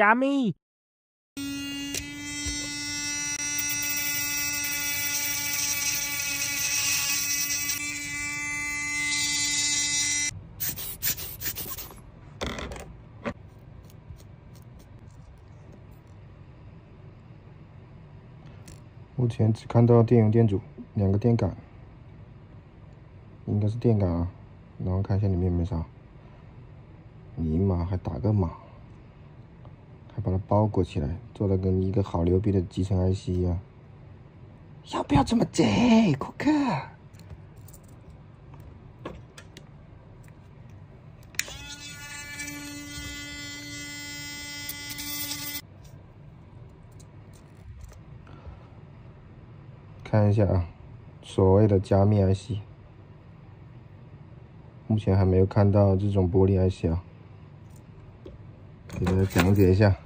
加密。目前只看到电源电阻，两个电感，应该是电感啊。然后看一下里面没啥，尼玛还打个码，把它包裹起来，做的跟一个好牛逼的集成 IC 一样。要不要这么贼，库克？看一下啊，所谓的加密 IC，目前还没有看到这种玻璃 IC 啊。给大家讲解一下，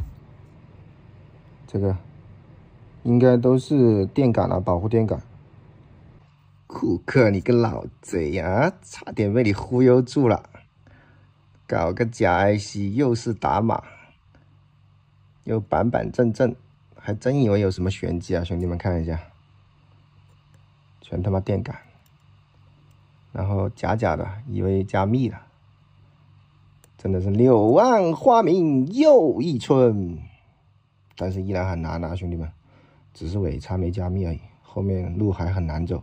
这个应该都是电感啊，保护电感。库克，你个老贼呀，差点被你忽悠住了，搞个假 IC，又是打码，又板板正正，还真以为有什么玄机啊，兄弟们看一下。全他妈电感，然后假假的以为加密了，真的是柳暗花明又一村，但是依然很难啊，兄弟们，只是尾差没加密而已，后面路还很难走。